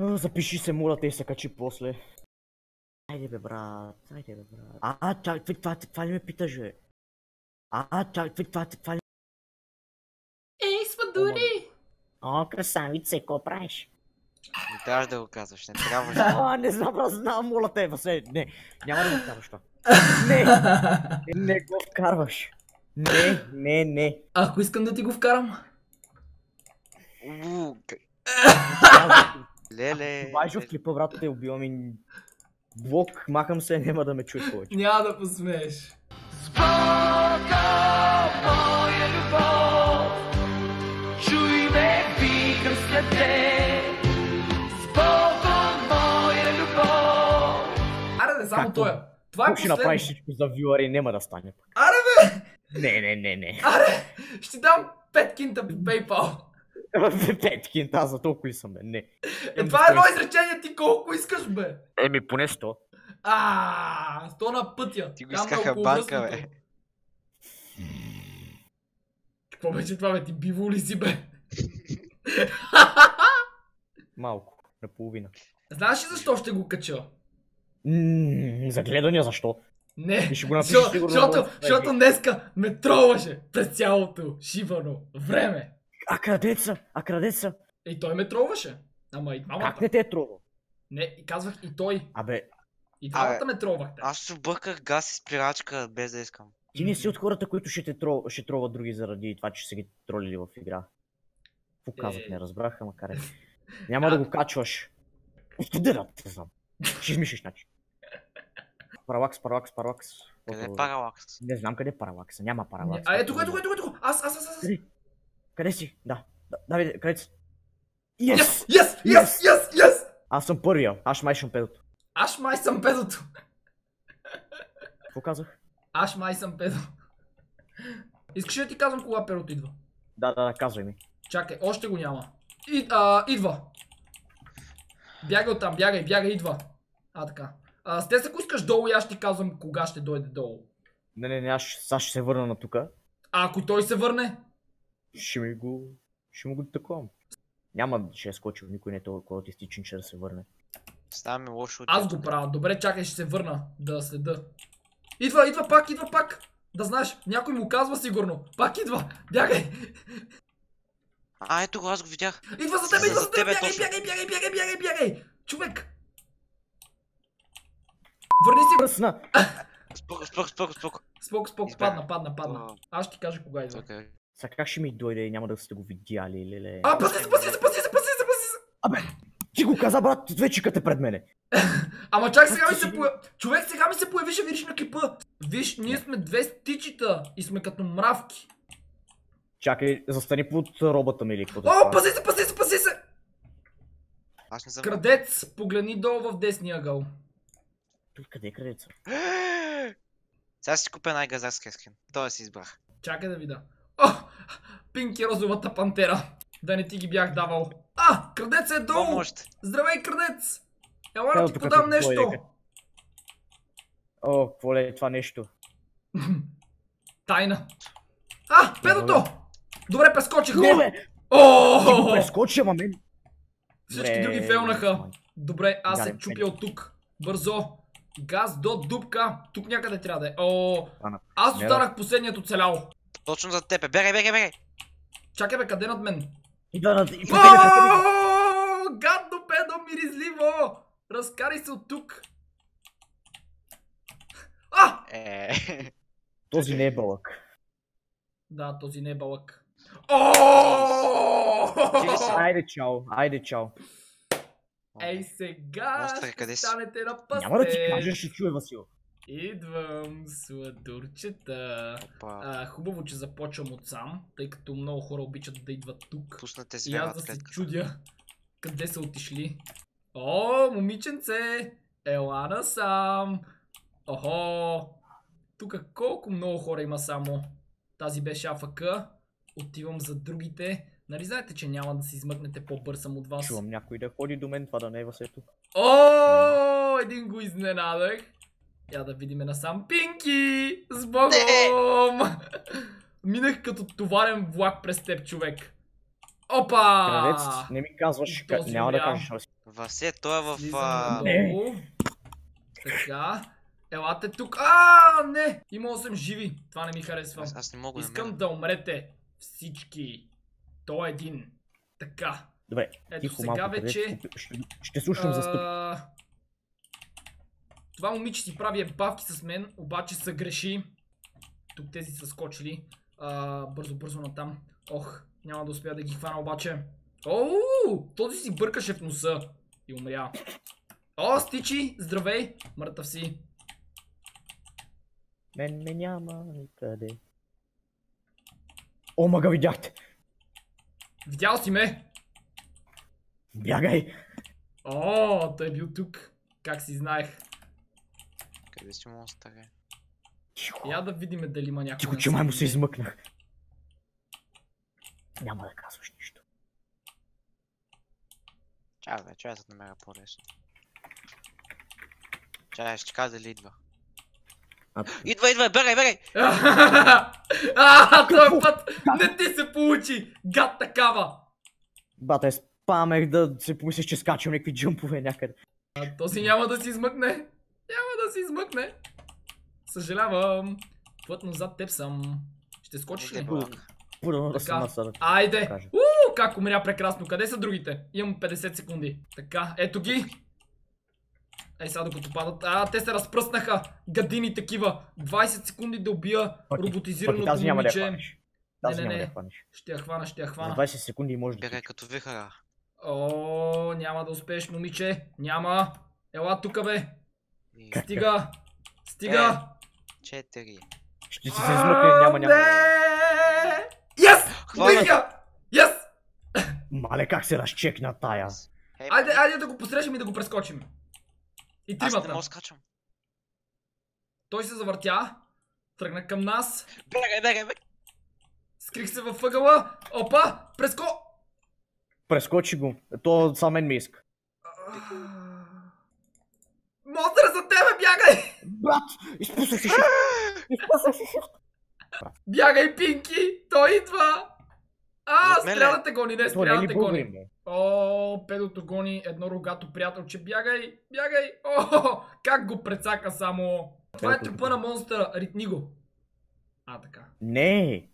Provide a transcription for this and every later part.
Запиши се мулата и се качи после. Айде бе, брат, айде бе, брат. А, а, чак, това, това, това ли ме питаш, бе? А, а, чак, това, това, това ли... Ей, свадури! О, красавице, какво правиш? Не трябваш да го казваш, не трябваш. А, не знам, брат, знам мулата е, Васе, не, няма да го вкарваш това. Не, не го вкарваш. Не, не, не. Ако искам да ти го вкарам. Уу, к- Леле. Това е в клипа, брат, те убивам и... Блок, махам се, няма да ме чуеш повече. Няма да посмееш. Аре, не само тоя. Това е ще направиш всичко за вюари, няма да стане. пък. Аре, бе! Не, не, не, не. Аре! Ще ти дам 5 кинта по PayPal. Петки, аз за толкова ли съм, бе? Не. Е, това е едно изречение, ти колко искаш, бе? Еми, поне 100. А, сто на пътя. Ти го искаха банка, бе. Какво беше това, бе? Ти биво ли си, бе? Малко, наполовина. Знаеш ли защо ще го кача? За гледания защо? Не, защото, днеска ме тролваше през цялото шибано време. А крадеца, а крадеца. И той ме тролваше. Ама и двамата. Как не те е трудно? Не, и казвах и той. Абе, И двамата ме тролвахте. Аз се обърках газ и спирачка без да искам. ти не си от хората, които ще те трол, ще тролват други заради това, че са ги тролили в игра. Какво казах, Е. не разбрах, ама карай. Няма да го качваш. Откъде да те знам? Ще измислиш начин. Паралакс, паралакс, паралакс. Къде е паралакс? Не знам къде е паралакса, няма паралакс. А ето, ето, ето, ето. Аз, аз, аз, аз. Къде? Си? Да. да Давиде, къде си? Yes, Yes! yes, yes, yes, yes. Аз съм първия, аз май съм педото. Аз май съм педото. Какво казах? Аз май съм педо. Искаш ли да ти казвам кога перото идва? Да, да, да, казвай ми. Чакай, още го няма. И, а, идва. Бягай оттам, бягай, бягай, идва. А, така. А, Стес, ако искаш долу, и аз ще ти казвам кога ще дойде долу. Не, не, не, аз сега ще се върна на тука. А ако той се върне? Ще ми го... Ще му го таковам. Няма, ще е скочил, никой не е толкова аутистичен, че да се върне. Става ми лошо от Аз го правя. Добре, чакай, ще се върна да следа. Идва, идва пак, идва пак. Да знаеш, някой му казва сигурно. Пак идва. Бягай. А, ето го, аз го видях. Идва за тебе, идва за За тебе. Бягай, бягай, бягай, бягай, бягай, бягай. Човек. Върни си. Пръсна! Споко, споко, споко, споко. Споко, споко, падна, падна, падна. Аз ще ти кажа кога идва. Окей. Сега как ще ми дойде и няма да сте го видяли, леле? А, паси се, паси се, паси се, паси се, паси се. Абе! Ти го каза, брат, вече като е пред мене. Ама чак сега ми се появи. Човек сега ми се появи, ще видиш на клипа. Виж, ние сме две стичита и сме като мравки. Чакай, застани под робота ми или какво О, паси се, паси се, паси се. Аз не съм... Крадец, погледни долу в десния ъгъл. Той къде е крадеца? Сега си купя най-газарския скин. Той си избрах. Чакай да видя. О, Пинки розовата пантера. Да не ти ги бях давал. А, крадец е долу. Помощ! Здравей, крадец. Ела да ти подам нещо. О, какво е това нещо? Тайна. А, педото. Добре, прескочих го. О, прескочи, ама мен... Всички други фелнаха. Добре, аз се чупя от тук. Бързо. Газ до дупка. Тук някъде трябва да е. О, аз останах последният оцелял. Точно за теб. е. Бегай, бегай, бегай! Чакай бе, къде над мен? Идва на... И потега, потега. О, Гадно педо, миризливо! Разкарай се от тук. А! Е, Този не е бълък. Да, този не е си? Айде, чао, айде, чао. Ей сега ще станете на пъсте. Няма да ти кажа, ще чуе Васил. Идвам, сладурчета. Опа. А, хубаво, че започвам от сам, тъй като много хора обичат да идват тук. Пуснате И аз да се чудя къде са отишли. О, момиченце! Ела насам! Охо! Тук колко много хора има само. Тази беше АФК. Отивам за другите. Нали знаете, че няма да се измъкнете по-бърз съм от вас? Чувам някой да ходи до мен, това да не е Васето. О, един го изненадах. Я да видиме насам. Пинки! С Богом! Минах като товарен влак през теб, човек. Опа! Крадец, не ми казваш, няма да кажеш. Васе, той е в... А. Така. Елате тук. А, не! Има 8 живи. Това не ми харесва. Аз, аз не мога да Искам да умрете. Всички. То е един. Така. Добре, Ето тихо сега малко, вече- ще слушам за стъп. Това момиче си прави ебавки с мен, обаче са греши. Тук тези са скочили. А, бързо, бързо натам. Ох, няма да успя да ги хвана обаче. Оу, този си бъркаше в носа и умря. О, Стичи, здравей, мъртъв си. Мен ме няма никъде. О, мага, видяхте! Видял си ме? Бягай! О, той е бил тук. Как си знаех. Къде си е? Тихо, Я да видим дали има някой. тихо, че май му се измъкнах. Няма да казваш нищо. Чакай, бе, чакай да намеря по-лесно. Чакай, ще кажа дали идва. Идва, идва, бегай, бегай! А, този път не ти се получи! Гад такава! бате, спамех да се помислиш, че скачам някакви джъмпове някъде. А този няма да си измъкне. Няма да си измъкне. Съжалявам. Плътно зад теб съм. Ще скочиш ли? Бак. Първо да съм насъдък. Айде! Уу, как умря прекрасно. Къде са другите? Имам 50 секунди. Така, ето ги. Ей сега докато падат. А, те се разпръснаха. Гадини такива. 20 секунди да убия роботизираното тази няма да я момиче. Тази Не, не, няма да не. Ще я хвана, ще я За хвана. 20 секунди може да... Бягай като вихара. О, няма да успееш, момиче. Няма. Ела тука, бе. И Как? Стига. Стига. четири. Ще си се измъкне, няма, няма. Не! Yes! Хвана. Убих я! Yes! Мале, как се разчекна тая? Хей, Айде, айде да го посрещам и да го прескочим. И Аз не тримата. мога скачам. Той се завъртя. Тръгна към нас. Бегай, бегай, бегай. Скрих се във ъгъла. Опа! Преско... Прескочи го. То са мен ми иска. Монстър за тебе, бягай! Брат, изпуснах шифт. Шифт. Бягай, Пинки! Той идва! А, От мене. стрелата гони, не, ли стрелата гони. О, педото гони едно рогато приятелче. Бягай, бягай. О, как го прецака само. Това е трупа на монстъра. Ритни го. А, така. Не.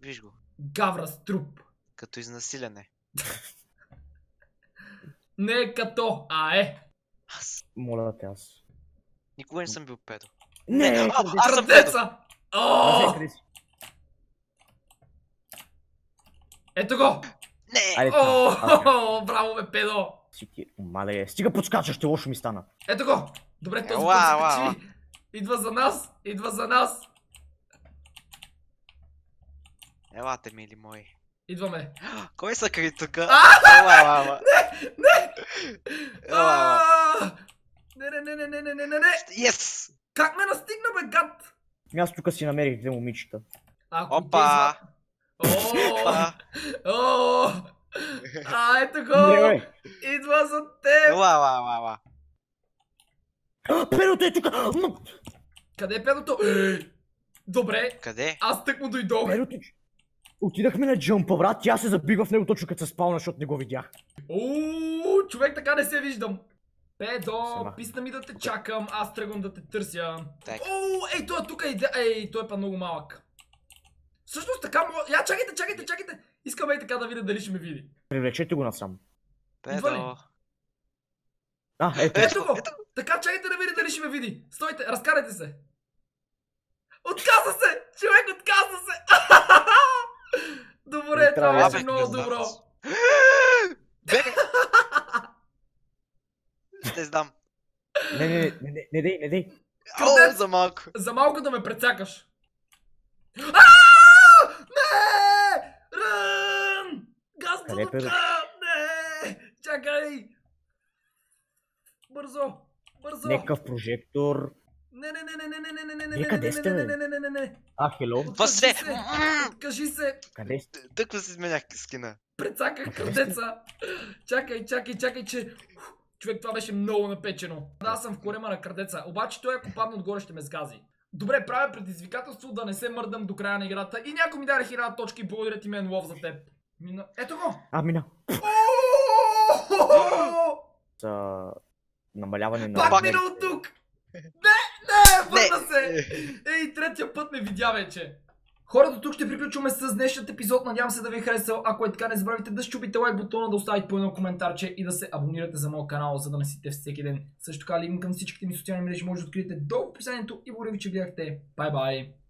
Виж го. Гавра с труп. Като изнасилене. Не е като, а е. Моля те аз. никога не съм бил педо. Не, а, къде си? аз съм педо. О, ето го. Не! Айде, О, браво бе, педо. Си ти, мале, стига подскачаш, ще лошо ми стана. Ето го. Добре, този път се ела, качи. Идва за нас, идва за нас. Елате, мили мои. Идваме. Кой са кри тука? А! Ела, ела. Ела, ела. Не, не, не, не, не, не, не, не, не. Yes! Как ме настигна, бе, гад? Аз тук си намерих две момичета. Ако Опа! Опа! о, а, ето го. Идва за теб. Ела, ела, ела, ела. А, Перото е тук! Къде е педото? Е, Добре, Къде? аз тък му дойдох. Перото... Отидахме на джъмпа, брат, тя се забива в него точно като се спална, защото не го видях. Уу, човек така не се виждам. Педо, писна ми да те чакам, аз тръгвам да те търся. Оу, ей, той е тук, ей, ей, той е па много малък. Всъщност така, мо- я чакайте, чакайте, чакайте. Искам ей така да видя дали ще ме види. Привлечете го насам. Педо. А, ето. Ето го! Така, чакайте да видя дали ще ме види. Стойте, разкарайте се. Отказа се! Човек отказа се! Добре, това беше бе, много добро. Бегай! Ще издам. Не, не, не, не, не дей, не дей. За малко. За малко да ме прецакаш. А! Не! Рън! Газ е? Не! Чакай! Бързо! Бързо! Някакъв прожектор. Не, не, не, не, не, не, не, не, не, не, не, къде не, сте, не, не, не, не, не, не. А, хело. Васе! Откажи се! Къде сте? Тъква си сменях скина. Прецаках крадеца! Чакай, чакай, чакай, че... Човек, това беше много напечено. Да, аз съм в корема на крадеца, обаче той ако падне отгоре ще ме сгази. Добре, правя предизвикателство да не се мърдам до края на играта и някой ми даде 1000 точки, благодаря ти мен лов за теб. Мина... Ето го! А, мина. За намаляване на... Пак мина от тук! Не, не, върна се! Ей, третия път ме видя вече. Хората, тук ще приключваме с днешният епизод. Надявам се да ви е харесал. Ако е така, не забравяйте да щупите лайк бутона, да оставите по едно коментарче и да се абонирате за моят канал, за да ме сите всеки ден. Също така, линк към всичките ми социални мрежи може да откриете долу в описанието и благодаря ви, че гледахте. Бай бай!